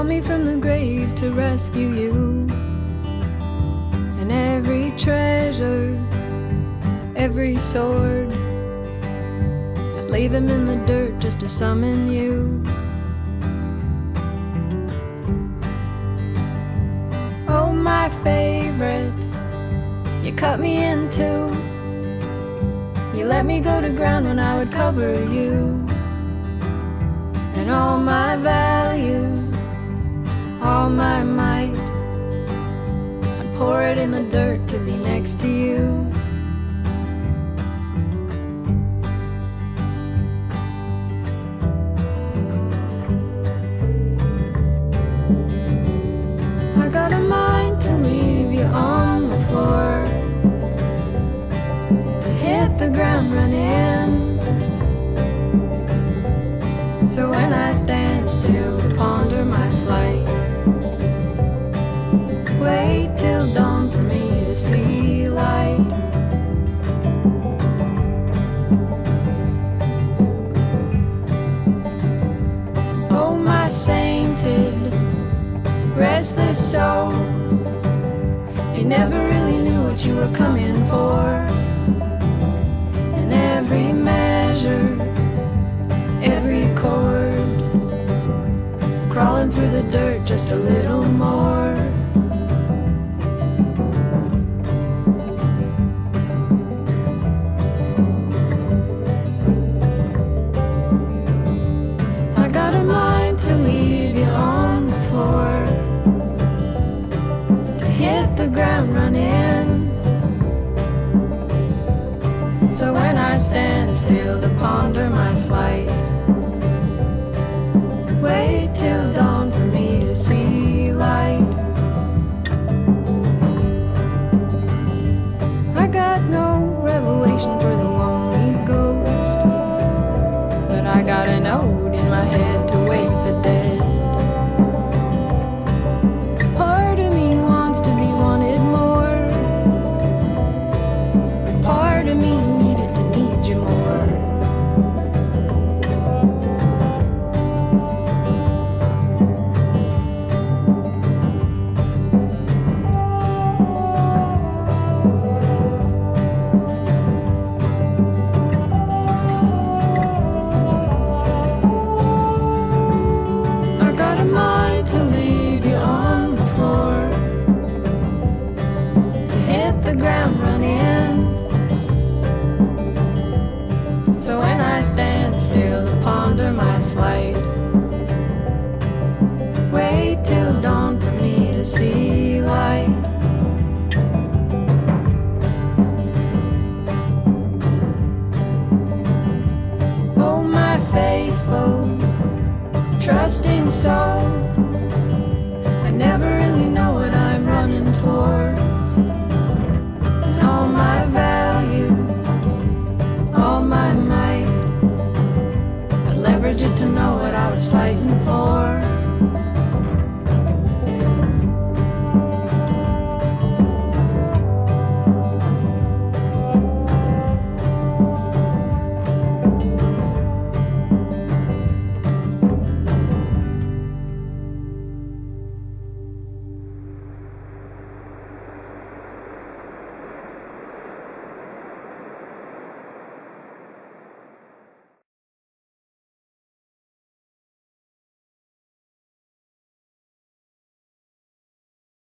call me from the grave to rescue you. And every treasure, every sword, I lay them in the dirt just to summon you. Oh, my favorite. You cut me in two. You let me go to ground when I would cover you. And all my value, In the dirt to be next to you. I got a mind to leave you on the floor to hit the ground running. So when I stand You never really knew what you were coming for. And every measure, every chord, crawling through the dirt just a little more. Stand still to ponder my flight, wait till dawn for me to see light. I got no revelation for the the ground running. So when I stand still to ponder my flight, wait till dawn for me to see light. Oh, my faithful, trusting soul. I never